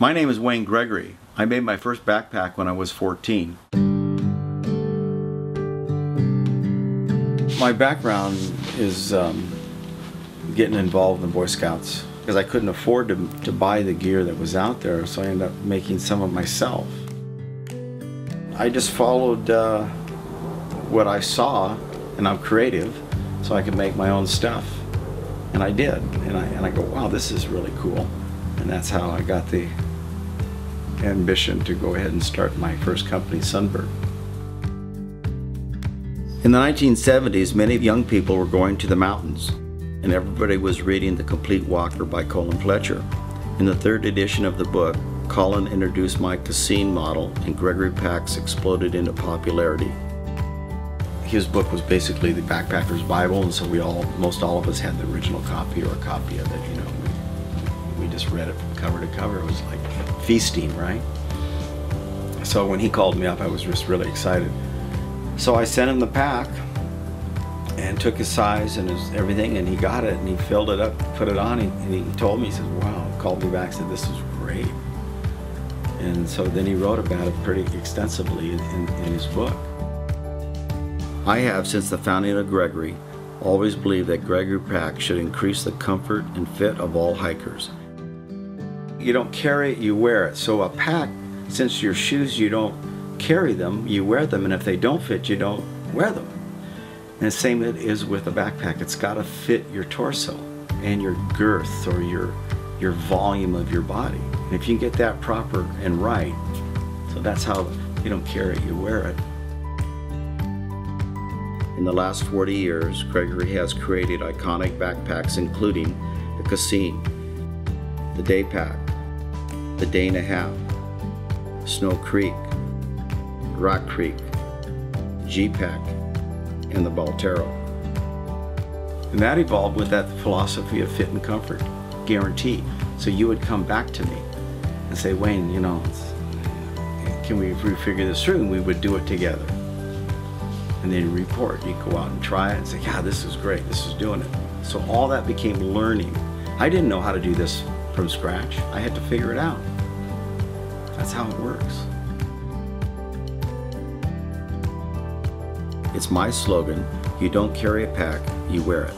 My name is Wayne Gregory. I made my first backpack when I was 14. My background is um, getting involved in Boy Scouts because I couldn't afford to, to buy the gear that was out there, so I ended up making some of myself. I just followed uh, what I saw, and I'm creative, so I could make my own stuff. And I did, and I, and I go, wow, this is really cool. And that's how I got the ambition to go ahead and start my first company, Sunbird. In the 1970s, many young people were going to the mountains, and everybody was reading The Complete Walker by Colin Fletcher. In the third edition of the book, Colin introduced my Cassin model, and Gregory Packs exploded into popularity. His book was basically the backpacker's Bible, and so we all, most all of us had the original copy or a copy of it, you know. We, just read it from cover to cover. It was like feasting, right? So when he called me up, I was just really excited. So I sent him the pack and took his size and his everything, and he got it and he filled it up, put it on, and he told me, he says, "Wow," called me back, said, "This is great." And so then he wrote about it pretty extensively in, in, in his book. I have, since the founding of Gregory, always believed that Gregory Pack should increase the comfort and fit of all hikers. You don't carry it, you wear it. So a pack, since your shoes you don't carry them, you wear them, and if they don't fit, you don't wear them. And the same it is with a backpack. It's got to fit your torso and your girth or your your volume of your body. And if you get that proper and right, so that's how you don't carry it, you wear it. In the last 40 years, Gregory has created iconic backpacks including the Cassin, the Day Pack, the Day and a Half, Snow Creek, Rock Creek, G-Pack, and the Baltoro. And that evolved with that philosophy of fit and comfort, guarantee. So you would come back to me and say, Wayne, you know, can we refigure this through? And we would do it together. And then report. You'd go out and try it and say, yeah, this is great. This is doing it. So all that became learning. I didn't know how to do this from scratch. I had to figure it out. That's how it works. It's my slogan, you don't carry a pack, you wear it.